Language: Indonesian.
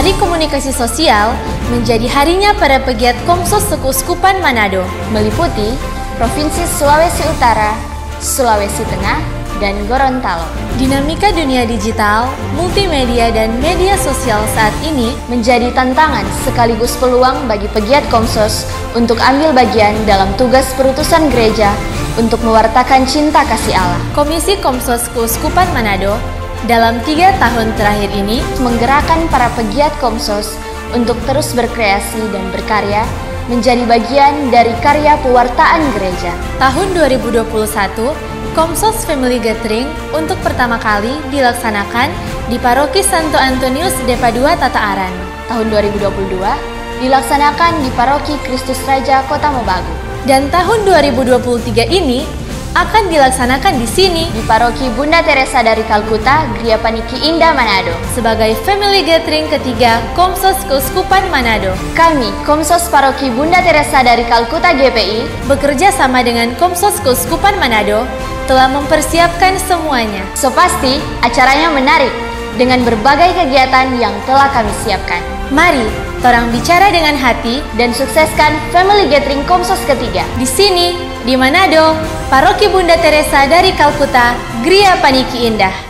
Komunikasi Sosial menjadi harinya para pegiat Komsos Sekuskupan Manado, meliputi Provinsi Sulawesi Utara, Sulawesi Tengah, dan Gorontalo. Dinamika dunia digital, multimedia, dan media sosial saat ini menjadi tantangan sekaligus peluang bagi pegiat Komsos untuk ambil bagian dalam tugas perutusan gereja untuk mewartakan cinta kasih Allah. Komisi Komsos Keuskupan Manado dalam tiga tahun terakhir ini menggerakkan para pegiat Komsos untuk terus berkreasi dan berkarya menjadi bagian dari karya pewartaan gereja. Tahun 2021, Komsos Family Gathering untuk pertama kali dilaksanakan di Paroki Santo Antonius Depa 2 Tata Aran. Tahun 2022 dilaksanakan di Paroki Kristus Raja Kota Mobagu. Dan tahun 2023 ini akan dilaksanakan di sini di Paroki Bunda Teresa dari Kalkuta, Gria Paniki Indah Manado sebagai family gathering ketiga Komsos Keuskupan Manado. Kami, Komsos Paroki Bunda Teresa dari Kalkuta GPI, bekerja sama dengan Komsos Keuskupan Manado telah mempersiapkan semuanya. So pasti acaranya menarik dengan berbagai kegiatan yang telah kami siapkan. Mari, orang bicara dengan hati dan sukseskan Family Gathering Komsos ketiga. Di sini, di Manado, Paroki Bunda Teresa dari Kalkuta, Gria Paniki Indah.